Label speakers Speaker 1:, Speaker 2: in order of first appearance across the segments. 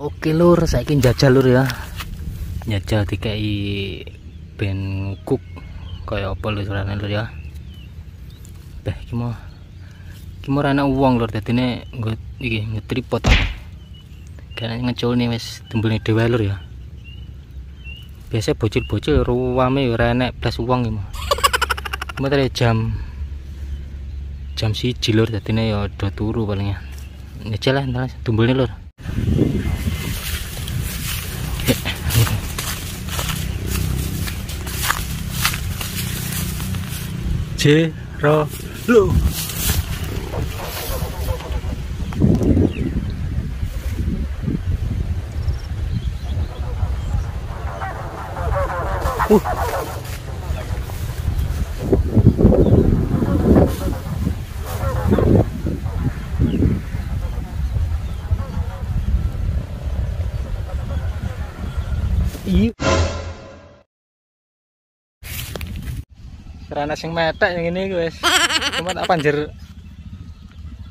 Speaker 1: Oke lur, saiki njajal lur ya. Njajal dikai ben ngukuk kaya apa lur surane lur ya. Beh, iki mau iki mau ana wong lur dadine nggo iki ngetripod aku. Kayaknya ngeculne wis tembune dhewe lur ya. Biasa bocil-bocil ruwame ora enek plus wong iki. Cuma tadi jam jam siji lur dadine ya do turu paling ya. Ngecel lah entar tumbulne chế ro. Lụ Ui. Serana sing metek yang ini guys. Cuma tak panjer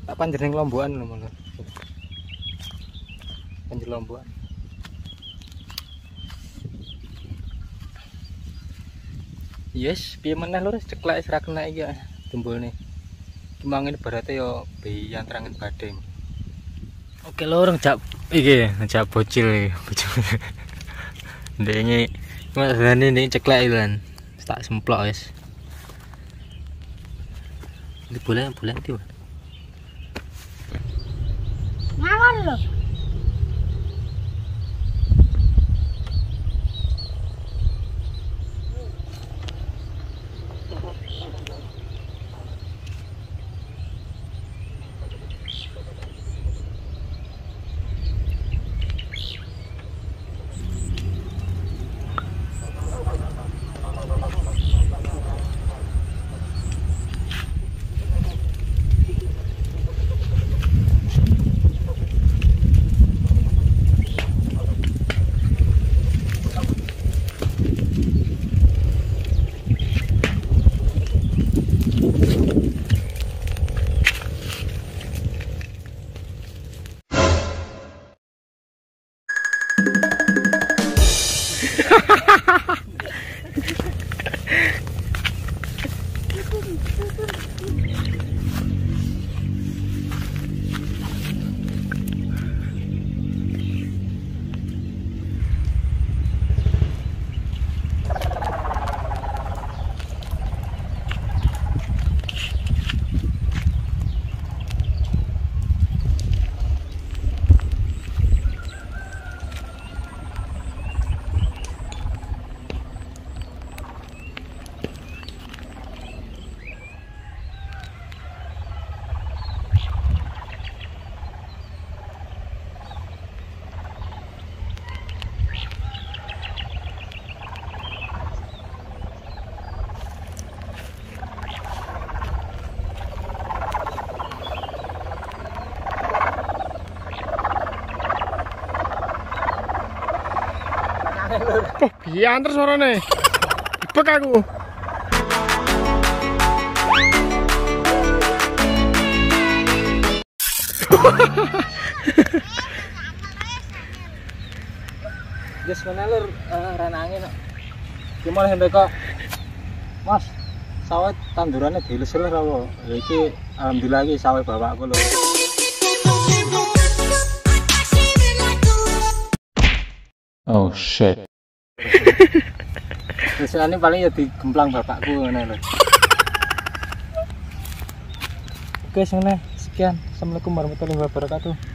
Speaker 1: tak panjer yang lombokan lho malah. Panjer lombokan. Yes, piye meneh lho ceklek wis ra kena iki ya, tumbulne. Kimangin berarti yo biyan terangin badhe. Oke lho orang jak iki jak bocil iki, bocil. Ndek ini cuma ini ini ceklek iki lan. Tak semplok wis. boleh boleh yang bola itu.
Speaker 2: Ngawon loh. Ngawon lho.
Speaker 3: Wah, bianter suarane. Ibek aku.
Speaker 1: Guys, mana lur uh, rana angin. Gimana sampai kok? Mas, sawit tandurannya dilesir lur apa? Iki alhamdulillah iki sawit bapakku lho.
Speaker 4: Oh shit.
Speaker 1: Ini paling ya digemplang bapakku ngono lho. Oke, sana sekian. Assalamualaikum warahmatullahi wabarakatuh.